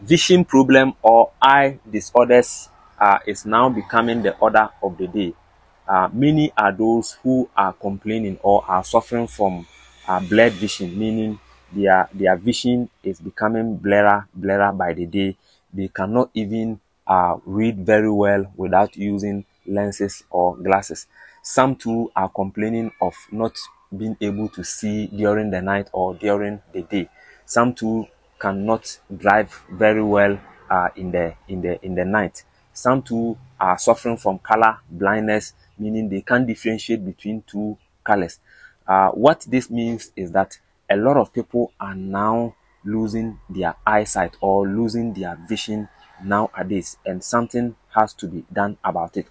vision problem or eye disorders uh, is now becoming the order of the day. Uh, many are those who are complaining or are suffering from uh, blurred vision, meaning their their vision is becoming blurrer, blurrer by the day. They cannot even uh, read very well without using lenses or glasses. Some too are complaining of not being able to see during the night or during the day. Some too cannot drive very well uh, in the in the in the night. Some too are suffering from color blindness, meaning they can't differentiate between two colors. Uh, what this means is that a lot of people are now losing their eyesight or losing their vision nowadays, and something has to be done about it.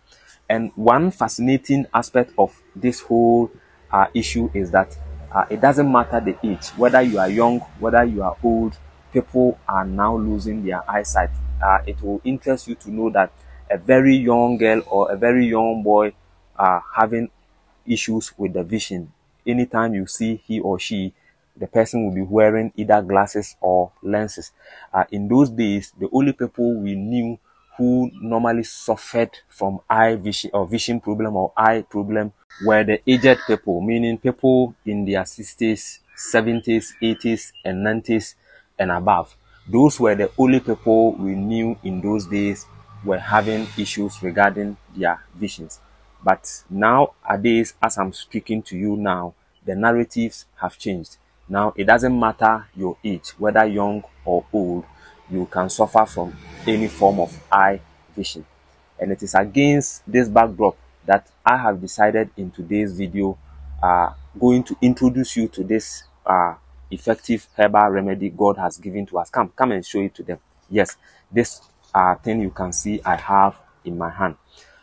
And one fascinating aspect of this whole uh, issue is that uh, it doesn't matter the age, whether you are young, whether you are old, people are now losing their eyesight. Uh, it will interest you to know that a very young girl or a very young boy are having issues with the vision. Anytime you see he or she, the person will be wearing either glasses or lenses. Uh, in those days, the only people we knew who normally suffered from eye vision or vision problem or eye problem were the aged people, meaning people in their 60s, 70s, 80s, and 90s and above. Those were the only people we knew in those days were having issues regarding their visions. But nowadays, as I'm speaking to you now, the narratives have changed. Now, it doesn't matter your age, whether young or old, you can suffer from any form of eye vision. And it is against this backdrop that I have decided in today's video uh, going to introduce you to this uh, effective herbal remedy God has given to us. Come, come and show it to them. Yes, this uh, thing you can see I have in my hand.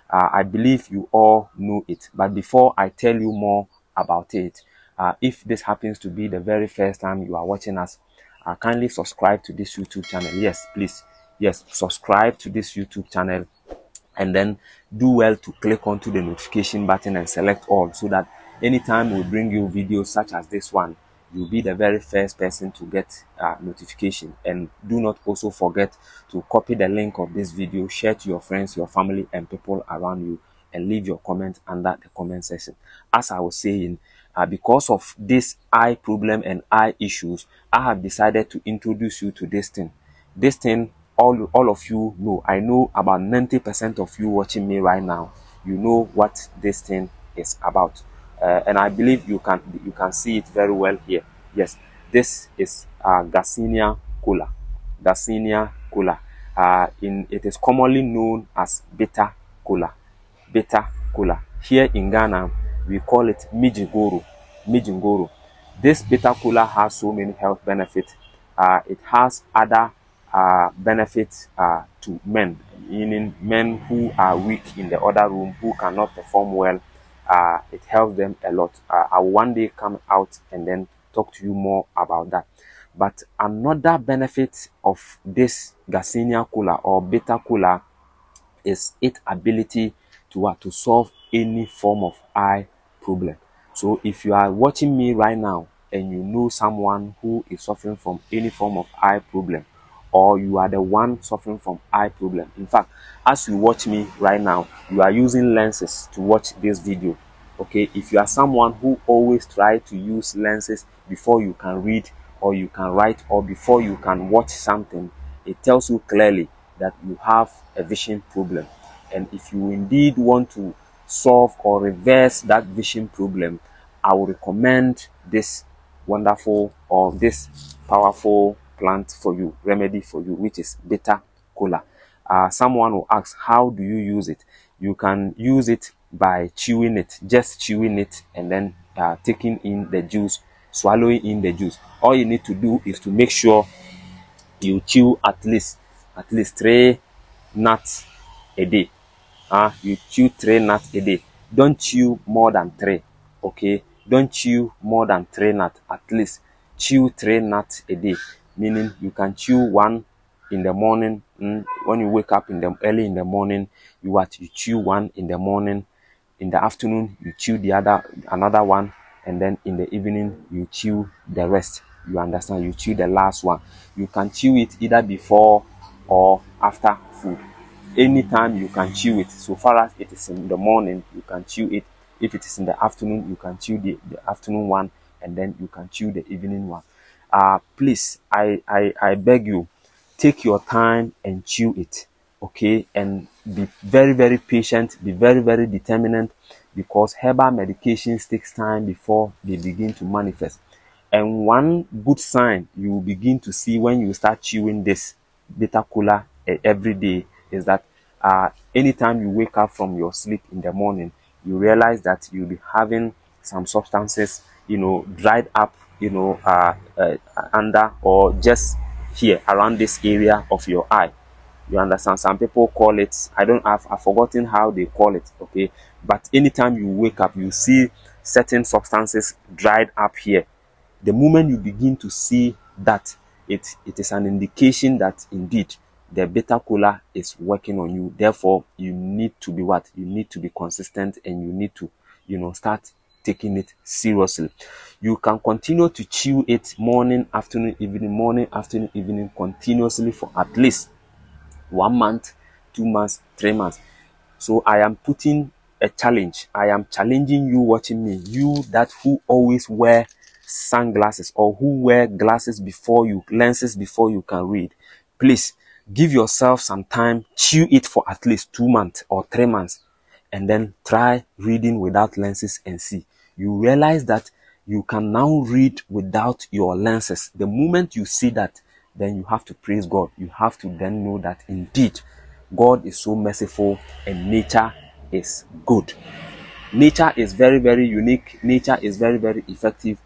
Uh, I believe you all know it. But before I tell you more about it, uh, if this happens to be the very first time you are watching us, uh, kindly subscribe to this YouTube channel. Yes, please. Yes, subscribe to this YouTube channel and then do well to click onto the notification button and select all so that anytime we bring you videos such as this one, you'll be the very first person to get uh, notification. And do not also forget to copy the link of this video share to your friends your family and people around you and leave your comment under the comment section. As i was saying uh, because of this eye problem and eye issues i have decided to introduce you to this thing. This thing all all of you know. I know about 90 percent of you watching me right now. You know what this thing is about uh, and I believe you can you can see it very well here. Yes, this is uh, Garcinia kola. Garcinia kola. Uh, in it is commonly known as bitter kola. Bitter kola. Here in Ghana, we call it mijigoro. Mijingoro. This bitter kola has so many health benefits. Uh, it has other uh, benefits uh, to men, meaning men who are weak in the other room, who cannot perform well uh, it helps them a lot. Uh, I will one day come out and then talk to you more about that. But another benefit of this Garcinia Kola or Bitter Kola is its ability to uh, to solve any form of eye problem. So if you are watching me right now and you know someone who is suffering from any form of eye problem, or you are the one suffering from eye problem. In fact, as you watch me right now, you are using lenses to watch this video. Okay, if you are someone who always try to use lenses before you can read or you can write or before you can watch something, it tells you clearly that you have a vision problem. And if you indeed want to solve or reverse that vision problem, I would recommend this wonderful or this powerful plant for you, remedy for you, which is bitter kola. Uh, someone will ask, how do you use it? You can use it by chewing it, just chewing it and then uh, taking in the juice, swallowing in the juice. All you need to do is to make sure you chew at least at least three nuts a day. Uh, you chew three nuts a day. Don't chew more than three. Okay, don't chew more than three nuts. At least chew three nuts a day meaning you can chew one in the morning mm, when you wake up in the early in the morning you what you chew one in the morning in the afternoon you chew the other another one and then in the evening you chew the rest you understand you chew the last one you can chew it either before or after food. Anytime you can chew it. So far as it is in the morning, you can chew it. If it is in the afternoon, you can chew the, the afternoon one and then you can chew the evening one. Uh, please, I, I, I beg you, take your time and chew it. Okay. And be very, very patient. Be very, very determined because herbal medications takes time before they begin to manifest. And one good sign you will begin to see when you start chewing this bitter kola uh, every day is that uh, anytime you wake up from your sleep in the morning, you realize that you'll be having some substances, you know, dried up, you know, uh, uh, under or just here around this area of your eye. You understand? Some people call it, I don't have, I've forgotten how they call it, okay? But anytime you wake up, you see certain substances dried up here the moment you begin to see that it it is an indication that indeed the bitter kola is working on you therefore you need to be what you need to be consistent and you need to you know start taking it seriously. You can continue to chew it morning afternoon evening morning afternoon evening continuously for at least one month two months three months. So i am putting a challenge. I am challenging you watching me. You that who always wear sunglasses or who wear glasses before you, lenses before you can read, please give yourself some time, chew it for at least two months or three months, and then try reading without lenses and see. You realize that you can now read without your lenses. The moment you see that, then you have to praise God. You have to then know that indeed God is so merciful and nature is good. Nature is very, very unique. Nature is very, very effective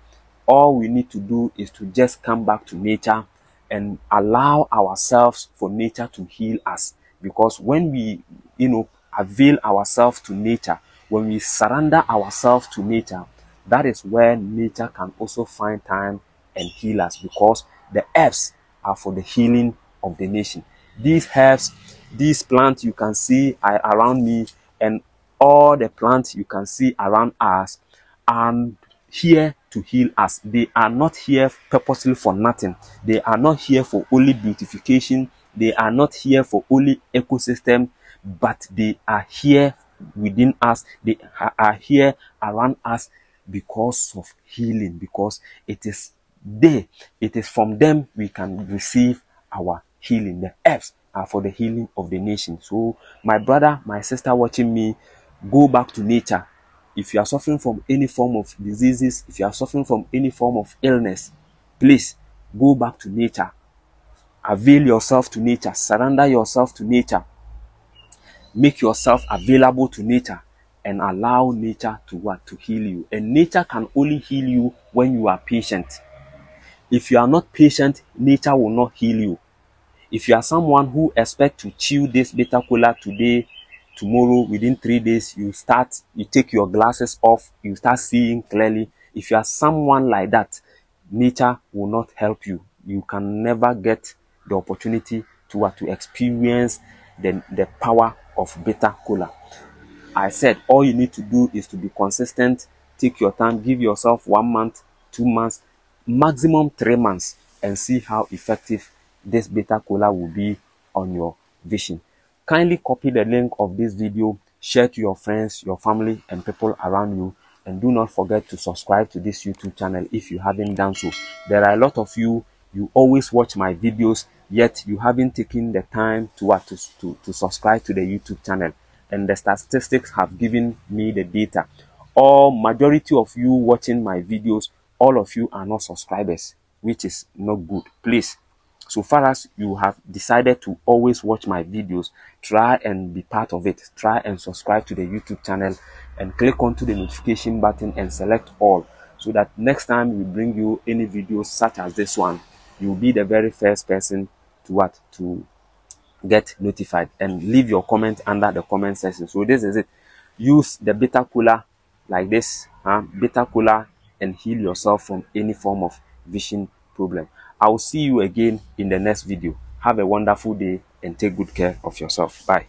all we need to do is to just come back to nature and allow ourselves for nature to heal us. Because when we, you know, avail ourselves to nature, when we surrender ourselves to nature, that is where nature can also find time and heal us because the herbs are for the healing of the nation. These herbs, these plants you can see around me and all the plants you can see around us are here to heal us. They are not here purposely for nothing. They are not here for only beautification. They are not here for only ecosystem, but they are here within us. They are here around us because of healing, because it is they, it is from them we can receive our healing. The herbs are for the healing of the nation. So, my brother, my sister watching me, go back to nature if you are suffering from any form of diseases, if you are suffering from any form of illness, please go back to nature. Avail yourself to nature. Surrender yourself to nature. Make yourself available to nature and allow nature to what? To heal you. And nature can only heal you when you are patient. If you are not patient, nature will not heal you. If you are someone who expect to chew this bitter kola today tomorrow within three days you start you take your glasses off you start seeing clearly if you are someone like that nature will not help you you can never get the opportunity to uh, to experience the, the power of bitter kola i said all you need to do is to be consistent take your time give yourself one month two months maximum three months and see how effective this bitter kola will be on your vision Kindly copy the link of this video, share to your friends, your family, and people around you. And do not forget to subscribe to this YouTube channel if you haven't done so. There are a lot of you, you always watch my videos, yet you haven't taken the time to, uh, to, to, to subscribe to the YouTube channel. And the statistics have given me the data. All majority of you watching my videos, all of you are not subscribers, which is not good. Please so far as you have decided to always watch my videos try and be part of it try and subscribe to the youtube channel and click onto the notification button and select all so that next time we bring you any videos such as this one you'll be the very first person to what to get notified and leave your comment under the comment section so this is it use the bitter kola like this huh? bitter kola and heal yourself from any form of vision problem I will see you again in the next video. Have a wonderful day and take good care of yourself. Bye.